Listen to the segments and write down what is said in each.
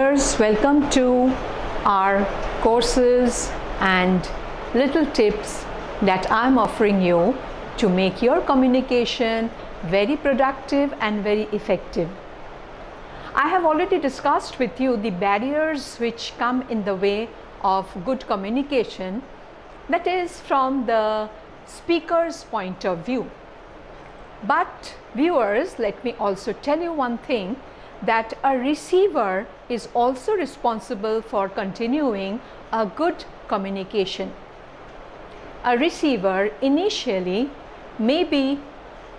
Welcome to our courses and little tips that I'm offering you to make your communication very productive and very effective. I have already discussed with you the barriers which come in the way of good communication, that is, from the speaker's point of view. But, viewers, let me also tell you one thing that a receiver is also responsible for continuing a good communication. A receiver initially may be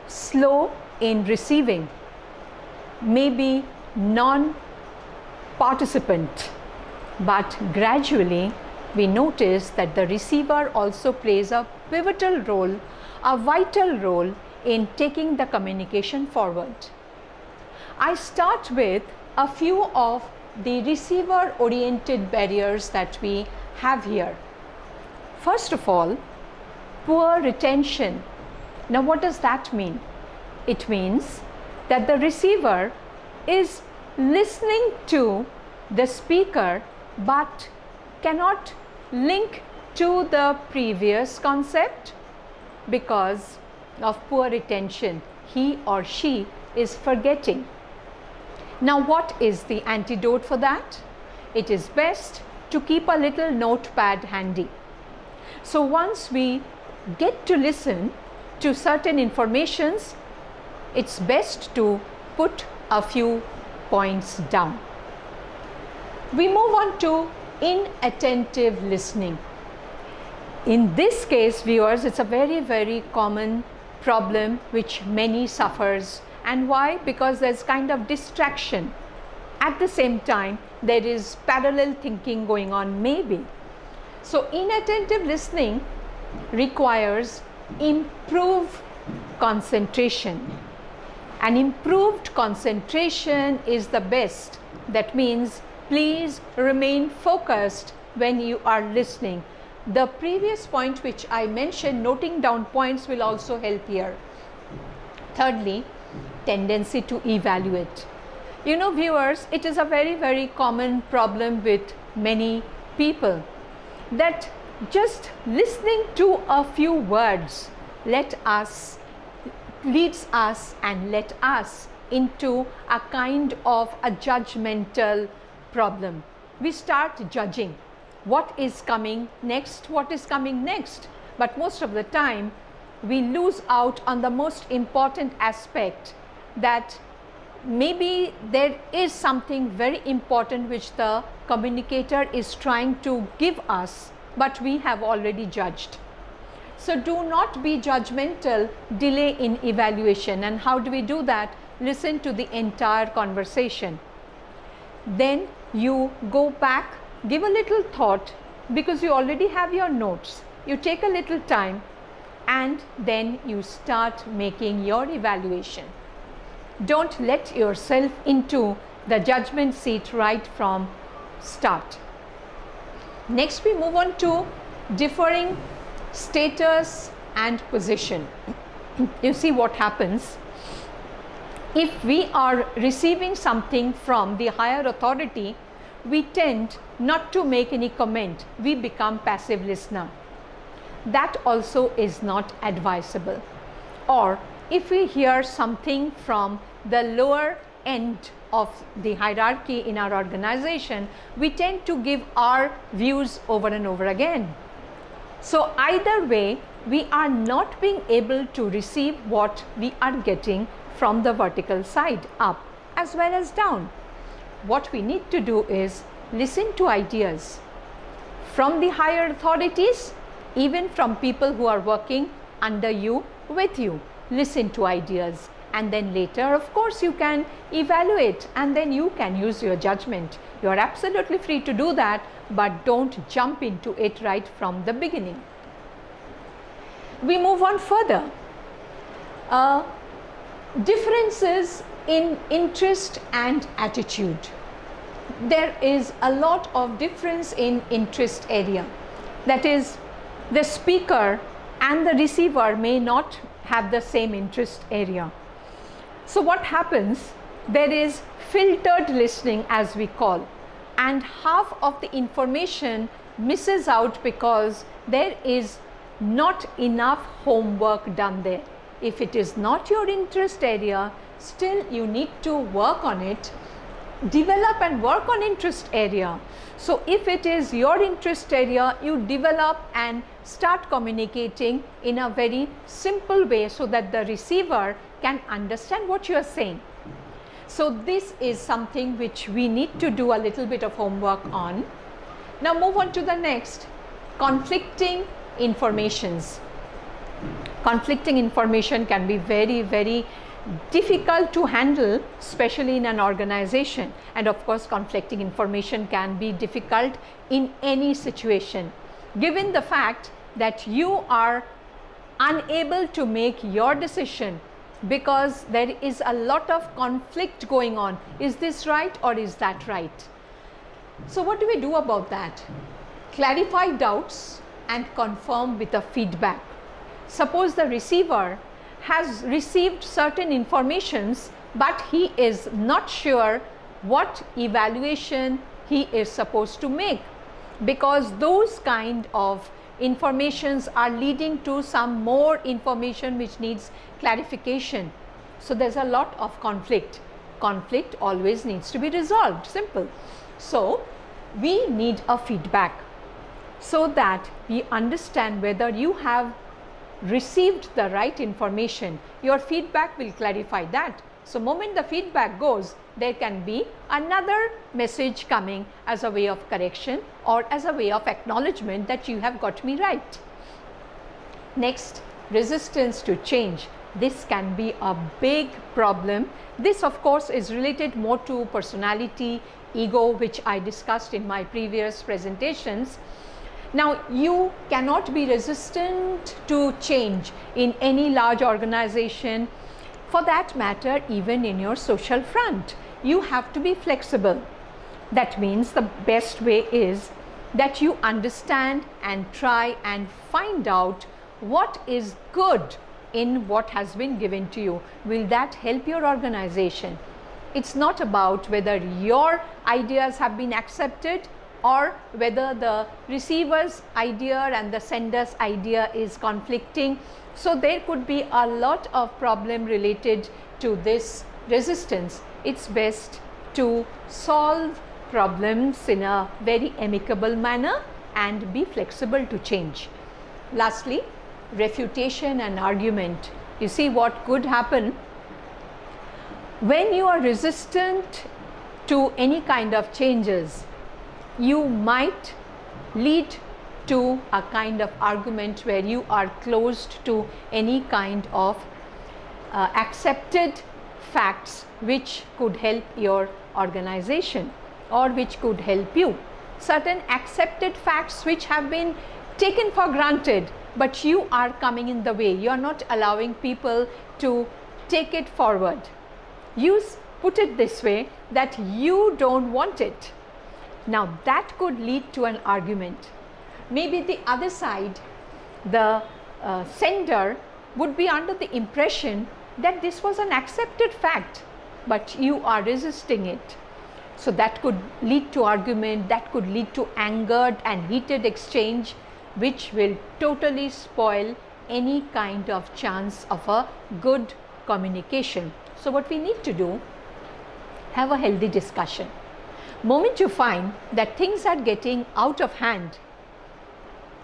slow in receiving, may be non participant, but gradually we notice that the receiver also plays a pivotal role, a vital role in taking the communication forward. I start with a few of the receiver oriented barriers that we have here. First of all, poor retention. Now, what does that mean? It means that the receiver is listening to the speaker but cannot link to the previous concept because of poor retention. He or she is forgetting. Now, what is the antidote for that? It is best to keep a little notepad handy. So, once we get to listen to certain informations, it's best to put a few points down. We move on to inattentive listening. In this case, viewers, it's a very, very common problem which many suffers and why? Because there's kind of distraction. At the same time, there is parallel thinking going on, maybe. So, inattentive listening requires improved concentration. An improved concentration is the best. That means please remain focused when you are listening. The previous point which I mentioned, noting down points will also help here. Thirdly, tendency to evaluate. You know, viewers, it is a very, very common problem with many people that just listening to a few words let us leads us and let us into a kind of a judgmental problem. We start judging what is coming next, what is coming next. But most of the time, we lose out on the most important aspect that maybe there is something very important which the communicator is trying to give us, but we have already judged. So, do not be judgmental, delay in evaluation. And how do we do that? Listen to the entire conversation. Then you go back, give a little thought because you already have your notes. You take a little time and then you start making your evaluation. Don't let yourself into the judgment seat right from start. Next we move on to differing status and position. you see what happens if we are receiving something from the higher authority we tend not to make any comment we become passive listener that also is not advisable or if we hear something from the lower end of the hierarchy in our organization, we tend to give our views over and over again. So, either way, we are not being able to receive what we are getting from the vertical side up as well as down. What we need to do is listen to ideas from the higher authorities, even from people who are working under you, with you listen to ideas and then later of course you can evaluate and then you can use your judgment. You are absolutely free to do that but don't jump into it right from the beginning. We move on further. Uh, differences in interest and attitude. There is a lot of difference in interest area. That is the speaker and the receiver may not have the same interest area. So what happens? There is filtered listening as we call. and half of the information misses out because there is not enough homework done there. If it is not your interest area, still you need to work on it, develop and work on interest area. So if it is your interest area, you develop and start communicating in a very simple way so that the receiver can understand what you are saying. So this is something which we need to do a little bit of homework on. Now move on to the next, conflicting informations. Conflicting information can be very, very difficult to handle especially in an organization and of course conflicting information can be difficult in any situation given the fact that you are unable to make your decision because there is a lot of conflict going on. Is this right or is that right? So, what do we do about that? Clarify doubts and confirm with a feedback. Suppose the receiver has received certain informations, but he is not sure what evaluation he is supposed to make because those kind of informations are leading to some more information which needs clarification. So there's a lot of conflict. Conflict always needs to be resolved, simple. So we need a feedback so that we understand whether you have received the right information. Your feedback will clarify that. So moment the feedback goes, there can be another message coming as a way of correction or as a way of acknowledgement that you have got me right. Next, resistance to change. This can be a big problem. This of course is related more to personality, ego which I discussed in my previous presentations. Now you cannot be resistant to change in any large organization for that matter even in your social front you have to be flexible. That means the best way is that you understand and try and find out what is good in what has been given to you. Will that help your organization? It's not about whether your ideas have been accepted or whether the receiver's idea and the sender's idea is conflicting. So there could be a lot of problem related to this resistance it's best to solve problems in a very amicable manner and be flexible to change. Lastly, refutation and argument. You see what could happen when you are resistant to any kind of changes, you might lead to a kind of argument where you are closed to any kind of uh, accepted facts which could help your organization or which could help you. Certain accepted facts which have been taken for granted, but you are coming in the way. You are not allowing people to take it forward. You put it this way that you don't want it. Now that could lead to an argument. Maybe the other side, the uh, sender would be under the impression that this was an accepted fact, but you are resisting it. So that could lead to argument, that could lead to angered and heated exchange, which will totally spoil any kind of chance of a good communication. So what we need to do, have a healthy discussion. Moment you find that things are getting out of hand,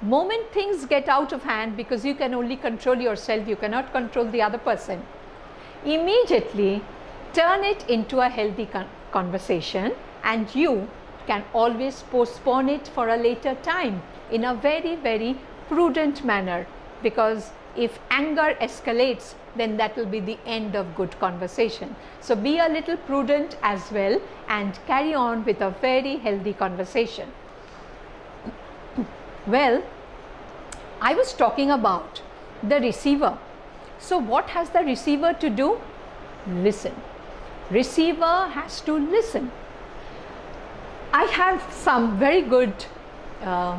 moment things get out of hand because you can only control yourself, you cannot control the other person immediately turn it into a healthy con conversation and you can always postpone it for a later time in a very very prudent manner because if anger escalates then that will be the end of good conversation. So be a little prudent as well and carry on with a very healthy conversation. well, I was talking about the receiver so what has the receiver to do? Listen. Receiver has to listen. I have some very good uh,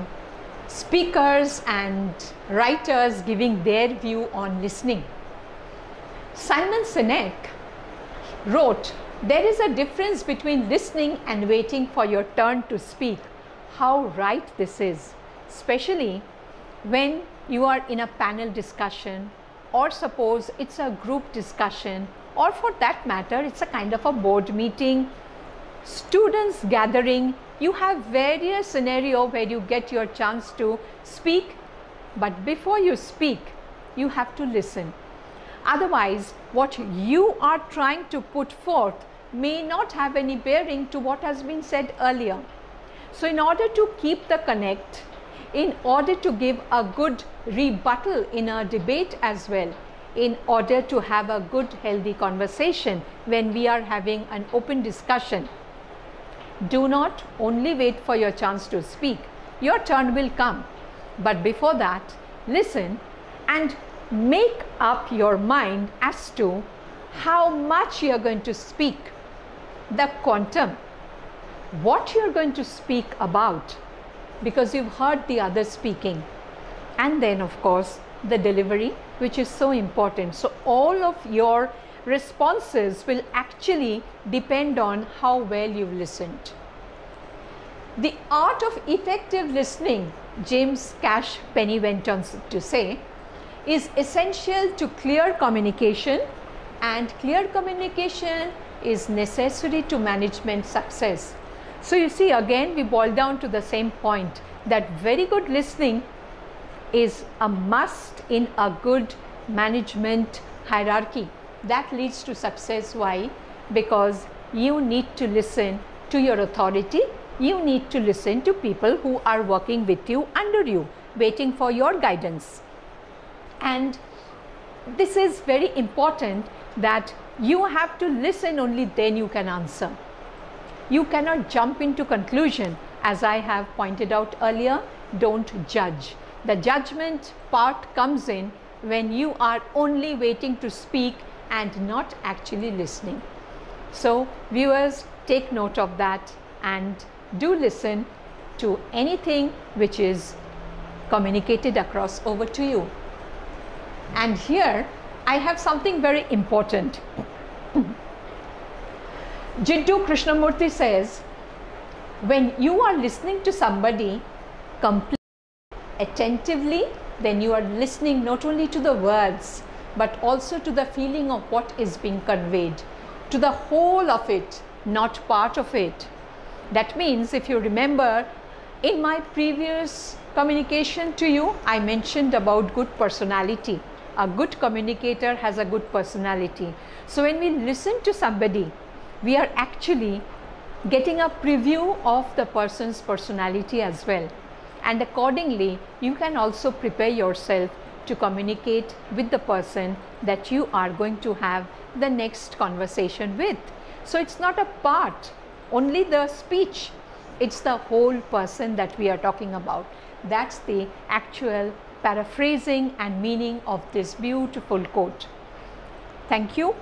speakers and writers giving their view on listening. Simon Sinek wrote There is a difference between listening and waiting for your turn to speak. How right this is, especially when you are in a panel discussion or suppose it's a group discussion or for that matter it's a kind of a board meeting students gathering you have various scenario where you get your chance to speak but before you speak you have to listen. Otherwise what you are trying to put forth may not have any bearing to what has been said earlier. So in order to keep the connect in order to give a good rebuttal in a debate as well in order to have a good healthy conversation when we are having an open discussion do not only wait for your chance to speak. Your turn will come. But before that listen and make up your mind as to how much you are going to speak. The quantum. What you are going to speak about. Because you've heard the other speaking. And then, of course, the delivery, which is so important. So, all of your responses will actually depend on how well you've listened. The art of effective listening, James Cash Penney went on to say, is essential to clear communication, and clear communication is necessary to management success. So you see again we boil down to the same point that very good listening is a must in a good management hierarchy. That leads to success. Why? Because you need to listen to your authority, you need to listen to people who are working with you, under you, waiting for your guidance. And this is very important that you have to listen only then you can answer you cannot jump into conclusion as I have pointed out earlier, don't judge. The judgment part comes in when you are only waiting to speak and not actually listening. So, viewers, take note of that and do listen to anything which is communicated across over to you. And here I have something very important. Jiddu Krishnamurti says, when you are listening to somebody completely attentively, then you are listening not only to the words, but also to the feeling of what is being conveyed, to the whole of it, not part of it. That means, if you remember, in my previous communication to you, I mentioned about good personality. A good communicator has a good personality. So, when we listen to somebody, we are actually getting a preview of the person's personality as well. And accordingly, you can also prepare yourself to communicate with the person that you are going to have the next conversation with. So it's not a part, only the speech, it's the whole person that we are talking about. That's the actual paraphrasing and meaning of this beautiful quote. Thank you.